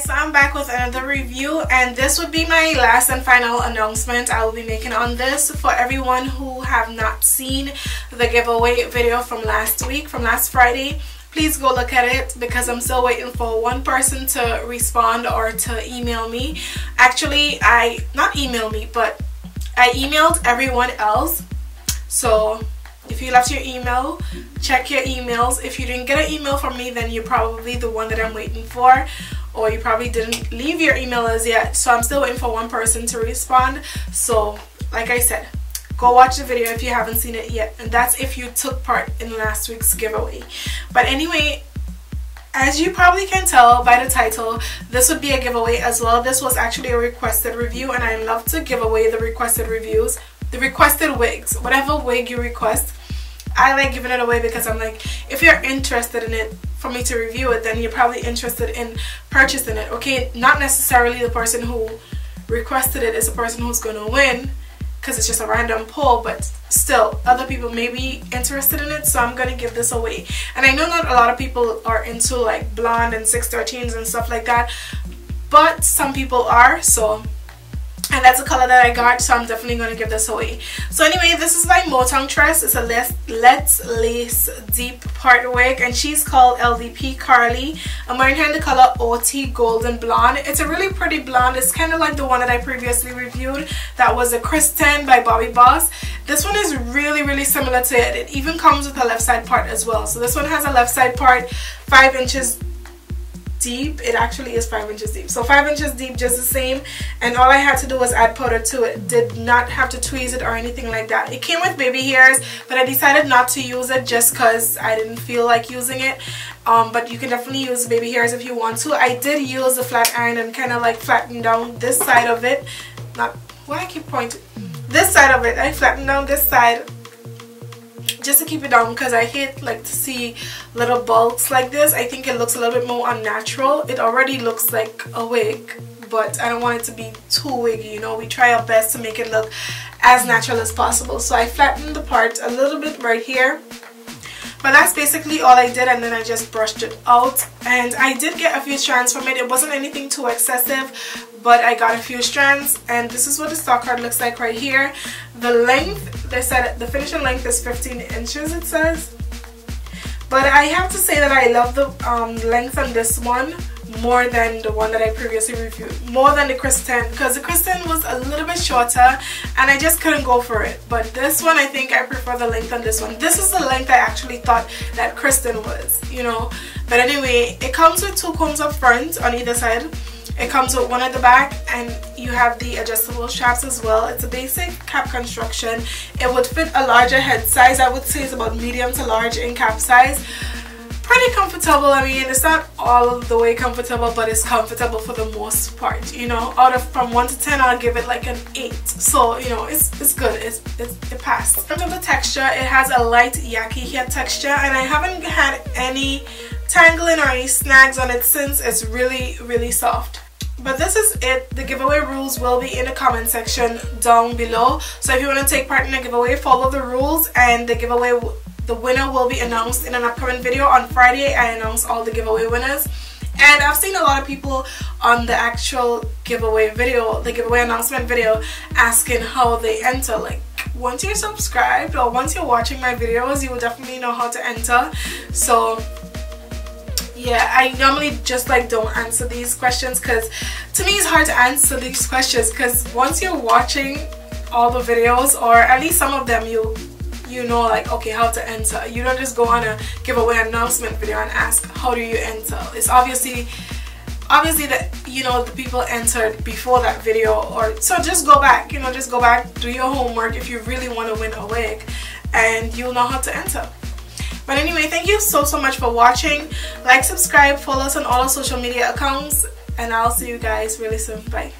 guys so i'm back with another review and this would be my last and final announcement i will be making on this. For everyone who have not seen the giveaway video from last week from last friday please go look at it because i'm still waiting for one person to respond or to email me. Actually i not email me but i emailed everyone else so if you left your email check your emails. If you didn't get an email from me then you're probably the one that i'm waiting for or you probably didn't leave your email as yet. So I'm still waiting for one person to respond. So like I said go watch the video if you haven't seen it yet. And that's if you took part in last week's giveaway. But anyway as you probably can tell by the title this would be a giveaway as well. This was actually a requested review and I love to give away the requested reviews the requested wigs. Whatever wig you request I like giving it away because I'm like if you're interested in it for me to review it then you're probably interested in purchasing it okay? Not necessarily the person who requested it is the person who's going to win because it's just a random poll but still other people may be interested in it so I'm gonna give this away. And I know not a lot of people are into like blonde and 613s and stuff like that but some people are so and that's the color that I got so I'm definitely going to give this away. So anyway this is my Motown Tress it's a Let's, Let's Lace deep part wig and she's called LDP Carly. I'm wearing her in the color OT Golden Blonde. It's a really pretty blonde. It's kind of like the one that I previously reviewed. That was a Kristen by Bobbi Boss. This one is really really similar to it. It even comes with a left side part as well. So this one has a left side part 5 inches deep it actually is five inches deep. So five inches deep just the same. And all I had to do was add powder to it. Did not have to tweeze it or anything like that. It came with baby hairs but I decided not to use it just because I didn't feel like using it. Um, but you can definitely use baby hairs if you want to. I did use the flat iron and kind of like flatten down this side of it. Not why I keep pointing? This side of it. I flattened down this side just to keep it down because I hate like to see little bulks like this. I think it looks a little bit more unnatural. It already looks like a wig but I don't want it to be too wiggy you know? We try our best to make it look as natural as possible. So I flattened the part a little bit right here but that's basically all I did and then I just brushed it out. And I did get a few strands from it. It wasn't anything too excessive but I got a few strands. And this is what the stock card looks like right here. The length they said the finishing length is 15 inches it says. But I have to say that I love the um, length on this one more than the one that I previously reviewed more than the Kristen because the Kristen was a little bit shorter and I just couldn't go for it but this one I think I prefer the length on this one this is the length I actually thought that Kristen was you know but anyway it comes with two combs up front on either side it comes with one at the back and you have the adjustable straps as well. It's a basic cap construction. It would fit a larger head size. I would say it's about medium to large in cap size. Pretty comfortable. I mean, it's not all the way comfortable, but it's comfortable for the most part. You know, out of from 1 to 10, I'll give it like an 8. So, you know, it's, it's good. It's, it's, it passed. In terms of the texture, it has a light yaki hair texture and I haven't had any tangling or any snags on it since it's really, really soft but this is it the giveaway rules will be in the comment section down below so if you want to take part in the giveaway follow the rules and the giveaway the winner will be announced in an upcoming video on Friday. I announce all the giveaway winners. And I've seen a lot of people on the actual giveaway video the giveaway announcement video asking how they enter. Like once you're subscribed or once you're watching my videos you will definitely know how to enter. So yeah I normally just like don't answer these questions because to me it's hard to answer these questions because once you're watching all the videos or at least some of them you you know like okay how to enter. You don't just go on a giveaway announcement video and ask how do you enter? It's obviously obviously that you know the people entered before that video or so just go back you know just go back do your homework if you really want to win a wig and you'll know how to enter. But anyway thank you so so much for watching. Like subscribe follow us on all our social media accounts and I'll see you guys really soon. Bye